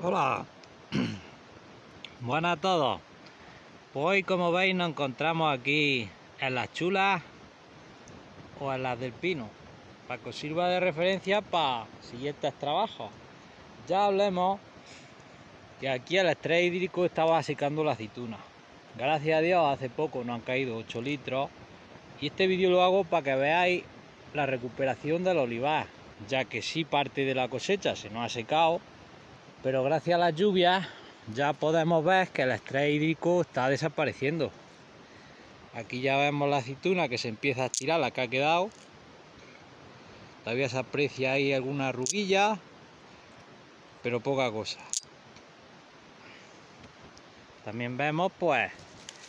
Hola, buenas a todos. Pues hoy, como veis, nos encontramos aquí en las chulas o en las del pino, para que os sirva de referencia para siguientes trabajos. Ya hablemos que aquí el estrés hídrico estaba secando la aceituna. Gracias a Dios, hace poco nos han caído 8 litros y este vídeo lo hago para que veáis la recuperación del olivar, ya que sí parte de la cosecha se nos ha secado pero gracias a las lluvias ya podemos ver que el estrés hídrico está desapareciendo. Aquí ya vemos la aceituna que se empieza a estirar, la que ha quedado. Todavía se aprecia ahí alguna ruguilla, pero poca cosa. También vemos pues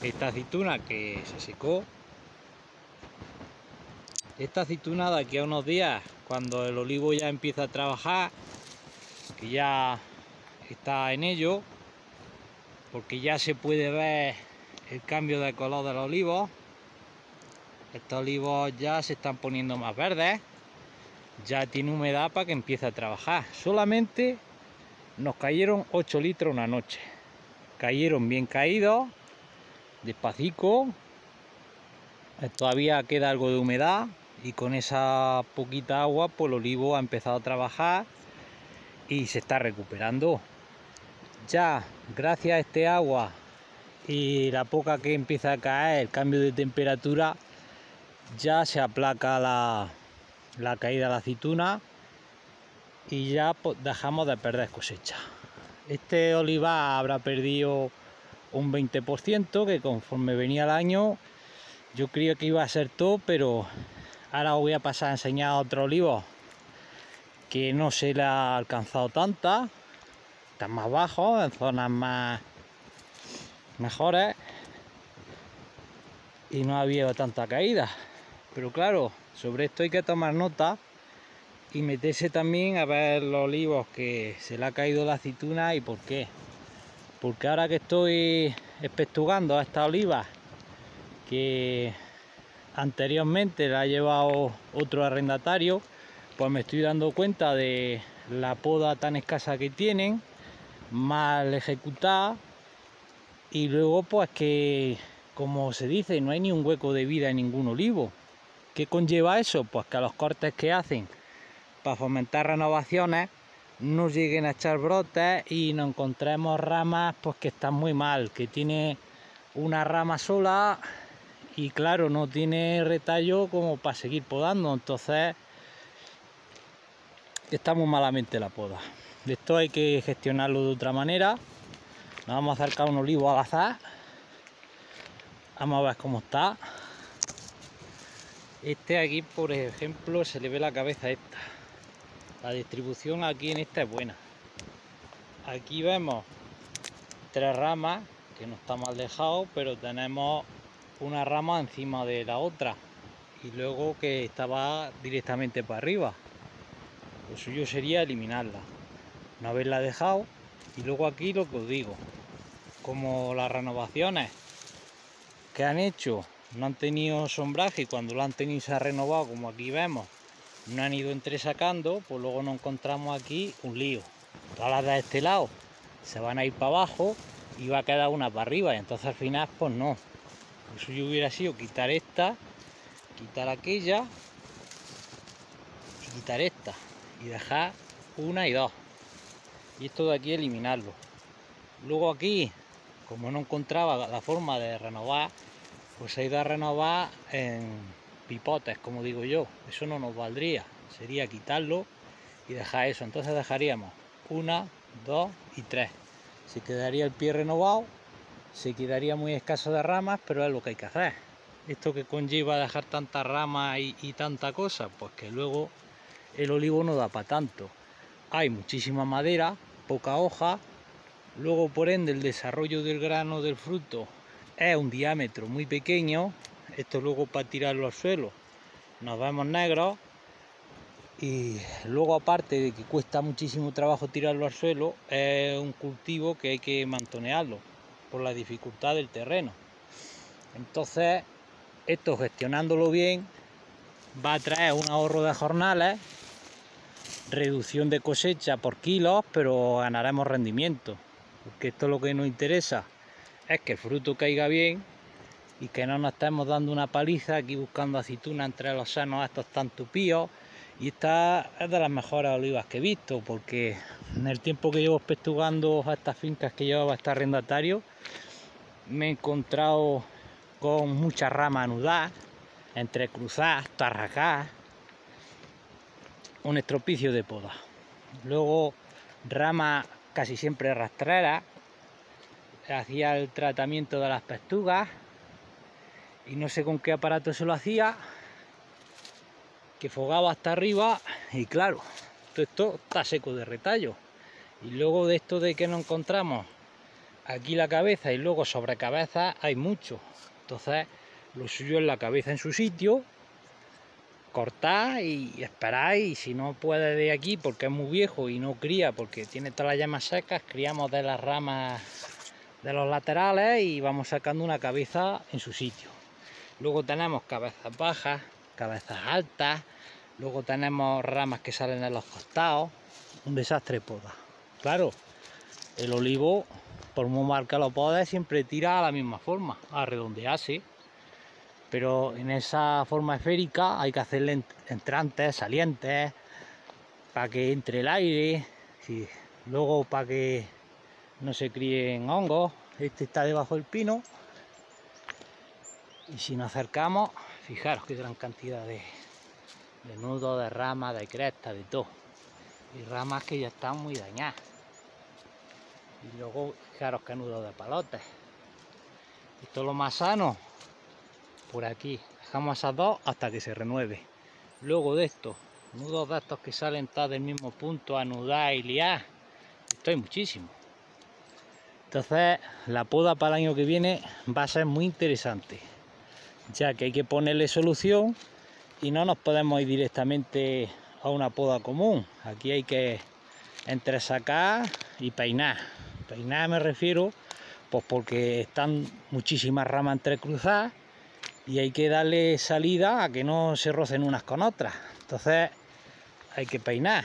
esta aceituna que se secó. Esta aceituna de aquí a unos días, cuando el olivo ya empieza a trabajar, que ya está en ello porque ya se puede ver el cambio de color de los olivos estos olivos ya se están poniendo más verdes. Ya tiene humedad para que empiece a trabajar. Solamente nos cayeron 8 litros una noche. Cayeron bien caídos despacito todavía queda algo de humedad y con esa poquita agua pues el olivo ha empezado a trabajar y se está recuperando ya gracias a este agua y la poca que empieza a caer, el cambio de temperatura, ya se aplaca la, caída de la aceituna y ya dejamos de perder cosecha. Este olivar habrá perdido un 20%, que conforme venía el año, yo creía que iba a ser todo, pero ahora os voy a pasar a enseñar otro olivo que no se le ha alcanzado tanta más bajos, en zonas más mejores y no había tanta caída. Pero claro, sobre esto hay que tomar nota y meterse también a ver los olivos que se le ha caído la aceituna y por qué. Porque ahora que estoy espestugando a esta oliva que anteriormente la ha llevado otro arrendatario, pues me estoy dando cuenta de la poda tan escasa que tienen mal ejecutada y luego pues que como se dice no hay ni un hueco de vida en ningún olivo. ¿qué conlleva eso? pues que los cortes que hacen para fomentar renovaciones no lleguen a echar brotes y nos encontremos ramas pues que están muy mal que tiene una rama sola y claro no tiene retallo como para seguir podando. Entonces está malamente la poda esto hay que gestionarlo de otra manera. Nos vamos a acercar un olivo al azar. Vamos a ver cómo está. Este aquí, por ejemplo, se le ve la cabeza esta. La distribución aquí en esta es buena. Aquí vemos tres ramas, que no está mal dejado, pero tenemos una rama encima de la otra. Y luego que estaba directamente para arriba. Lo suyo sería eliminarla no haberla dejado y luego aquí lo que os digo como las renovaciones que han hecho no han tenido sombraje y cuando lo han tenido se ha renovado como aquí vemos no han ido entresacando pues luego nos encontramos aquí un lío. Todas las de este lado se van a ir para abajo y va a quedar una para arriba y entonces al final pues no. Eso yo hubiera sido quitar esta quitar aquella y quitar esta y dejar una y dos y esto de aquí eliminarlo. Luego aquí como no encontraba la forma de renovar pues he ido a renovar en pipotes como digo yo. Eso no nos valdría. Sería quitarlo y dejar eso. Entonces dejaríamos una dos y tres. Se quedaría el pie renovado se quedaría muy escaso de ramas pero es lo que hay que hacer. Esto que conlleva dejar tantas ramas y, y tanta cosa pues que luego el olivo no da para tanto. Hay muchísima madera, poca hoja, luego por ende el desarrollo del grano del fruto es un diámetro muy pequeño, esto luego para tirarlo al suelo nos vemos negros y luego aparte de que cuesta muchísimo trabajo tirarlo al suelo, es un cultivo que hay que mantonearlo por la dificultad del terreno. Entonces, esto gestionándolo bien va a traer un ahorro de jornales reducción de cosecha por kilos, pero ganaremos rendimiento. Porque esto lo que nos interesa es que el fruto caiga bien y que no nos estemos dando una paliza aquí buscando aceituna entre los senos estos tan tupíos. Y esta es de las mejores olivas que he visto, porque en el tiempo que llevo espestugando a estas fincas que llevaba este arrendatario, me he encontrado con muchas ramas anudadas, entrecruzadas, tarracadas, un estropicio de poda. Luego ramas casi siempre rastreras, hacía el tratamiento de las pestugas y no sé con qué aparato se lo hacía, que fogaba hasta arriba y claro, todo esto está seco de retallo. Y luego de esto de que no encontramos aquí la cabeza y luego sobre cabeza hay mucho. Entonces lo suyo es la cabeza en su sitio, cortar y esperar y si no puede de aquí porque es muy viejo y no cría porque tiene todas las llamas secas, criamos de las ramas de los laterales y vamos sacando una cabeza en su sitio. Luego tenemos cabezas bajas, cabezas altas, luego tenemos ramas que salen en los costados, un desastre poda. Claro, el olivo, por muy mal que lo poda, siempre tira a la misma forma, a redondearse. Pero en esa forma esférica hay que hacerle entrantes, salientes, para que entre el aire, luego para que no se críen hongos. Este está debajo del pino y si nos acercamos, fijaros qué gran cantidad de, nudos, de ramas, de crestas, de todo. Y ramas que ya están muy dañadas. Y luego, fijaros qué nudos de palotes. Esto es lo más sano. Por aquí. Dejamos esas dos hasta que se renueve. Luego de estos, nudos de estos que salen todos del mismo punto, anudar y liar. Esto hay muchísimo. Entonces, la poda para el año que viene va a ser muy interesante ya que hay que ponerle solución y no nos podemos ir directamente a una poda común. Aquí hay que entresacar y peinar. Peinar me refiero pues porque están muchísimas ramas entrecruzadas y hay que darle salida a que no se rocen unas con otras. Entonces hay que peinar.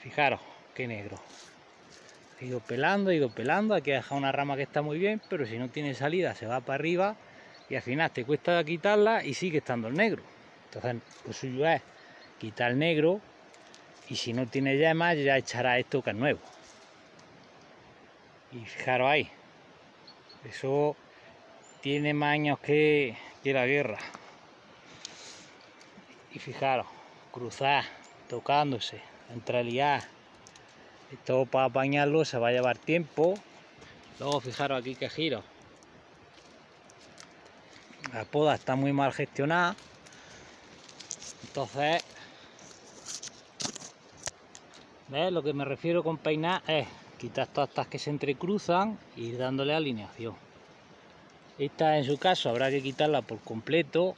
Fijaros, qué negro. He ido pelando, he ido pelando, hay que dejar una rama que está muy bien, pero si no tiene salida se va para arriba y al final te cuesta quitarla y sigue estando el negro. Entonces lo suyo es quitar el negro y si no tiene yemas ya echará esto que es nuevo. Y fijaros ahí, eso tiene más años que, la guerra. Y fijaros, cruzar, tocándose, entreliar. Esto para apañarlo se va a llevar tiempo. Luego fijaros aquí que giro la poda está muy mal gestionada entonces ¿ves? lo que me refiero con peinar es quitar todas estas que se entrecruzan e ir dándole alineación esta en su caso habrá que quitarla por completo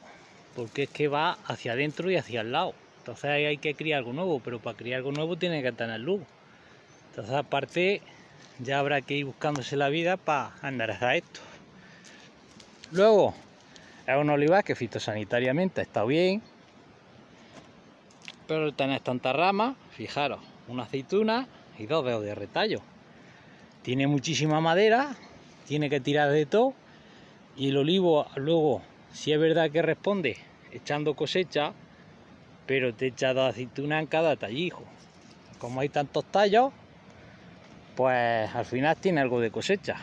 porque es que va hacia adentro y hacia el lado. Entonces ahí hay que criar algo nuevo pero para criar algo nuevo tiene que tener luz. Entonces aparte ya habrá que ir buscándose la vida para enderezar esto. Luego es un olivar que fitosanitariamente está bien, pero tenéis tantas ramas, fijaros, una aceituna y dos dedos de retallo. Tiene muchísima madera, tiene que tirar de todo y el olivo luego, si es verdad que responde echando cosecha, pero te echa dos aceitunas en cada tallijo. Como hay tantos tallos, pues al final tiene algo de cosecha.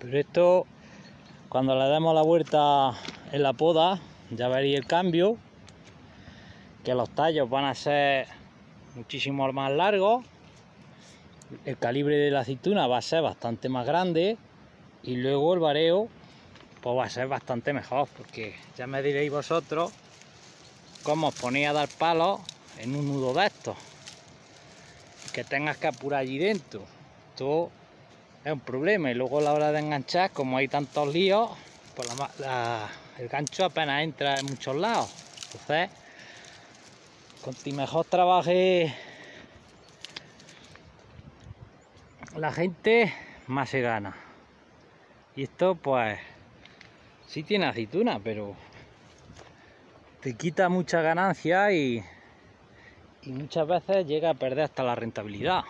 Pero esto cuando le demos la vuelta en la poda, ya veréis el cambio, que los tallos van a ser muchísimo más largos, el calibre de la aceituna va a ser bastante más grande y luego el vareo pues va a ser bastante mejor, porque ya me diréis vosotros cómo os ponéis a dar palos en un nudo de estos, que tengas que apurar allí dentro. Esto es un problema. Y luego a la hora de enganchar como hay tantos líos pues el gancho apenas entra en muchos lados. Entonces cuanto mejor trabaje la gente más se gana y esto pues sí tiene aceituna pero te quita mucha ganancia y, muchas veces llega a perder hasta la rentabilidad.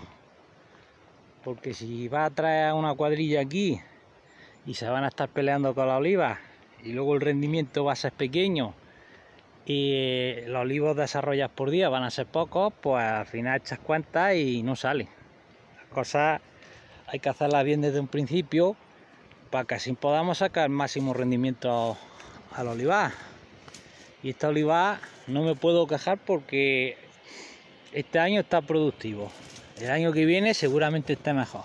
Porque si va a traer una cuadrilla aquí y se van a estar peleando con la oliva y luego el rendimiento va a ser pequeño y los olivos desarrollados por día van a ser pocos, pues al final echas cuenta y no sale. Las cosas hay que hacerlas bien desde un principio para que podamos sacar máximo rendimiento al olivar. Y esta oliva no me puedo quejar porque este año está productivo. El año que viene seguramente esté mejor.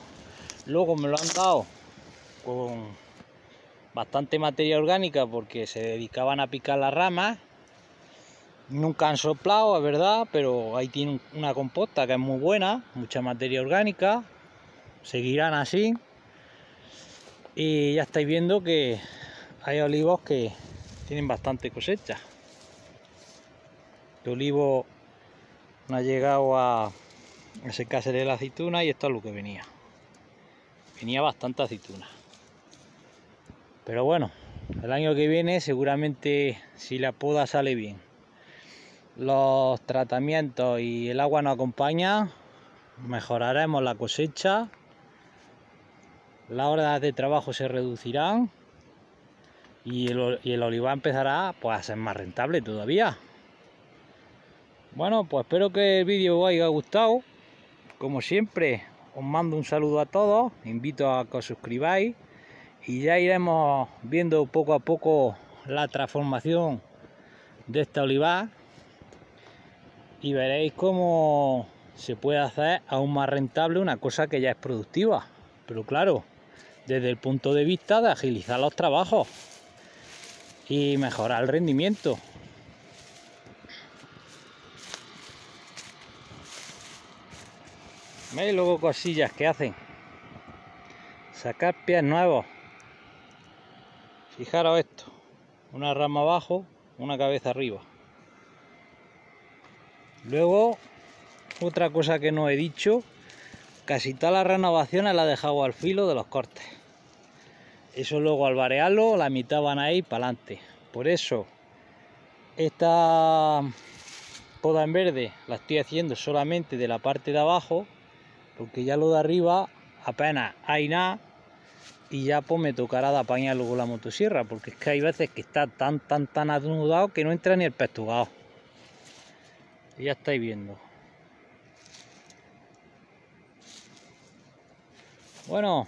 Luego me lo han dado con bastante materia orgánica porque se dedicaban a picar las ramas. Nunca han soplado, es verdad, pero ahí tienen una composta que es muy buena, mucha materia orgánica. Seguirán así. Y ya estáis viendo que hay olivos que tienen bastante cosecha. El olivo no ha llegado a, secarse la aceituna y esto es lo que venía. Venía bastante aceituna. Pero bueno, el año que viene seguramente si la poda sale bien, los tratamientos y el agua nos acompaña, mejoraremos la cosecha, las horas de trabajo se reducirán y el, olivar empezará pues, a ser más rentable todavía. Bueno, pues espero que el vídeo os haya gustado. Como siempre, os mando un saludo a todos, invito a que os suscribáis y ya iremos viendo poco a poco la transformación de esta olivar y veréis cómo se puede hacer aún más rentable una cosa que ya es productiva pero claro desde el punto de vista de agilizar los trabajos y mejorar el rendimiento ¿Veis luego cosillas que hacen? Sacar pies nuevos Fijaros esto, una rama abajo, una cabeza arriba. Luego, otra cosa que no he dicho, casi todas las renovaciones las he dejado al filo de los cortes. Eso luego al varearlo, la mitad van a para adelante. Por eso, esta poda en verde la estoy haciendo solamente de la parte de abajo, porque ya lo de arriba apenas hay nada y ya pues me tocará de apañar luego la motosierra porque es que hay veces que está tan tan tan anudado que no entra ni el pestugado ya estáis viendo bueno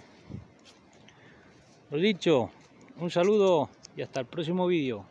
lo dicho un saludo y hasta el próximo vídeo